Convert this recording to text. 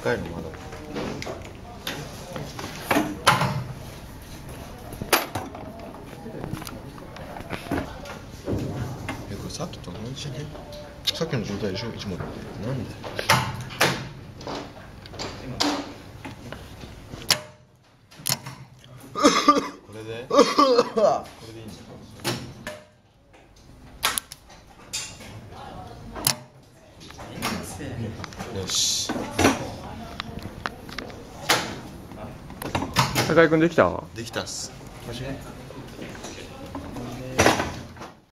赤いのまだ。え、これさっきと同じで。さっきの状態でしょ、一問。なんで？これでこれでいいんじゃん。よし。高井君できた？できたっす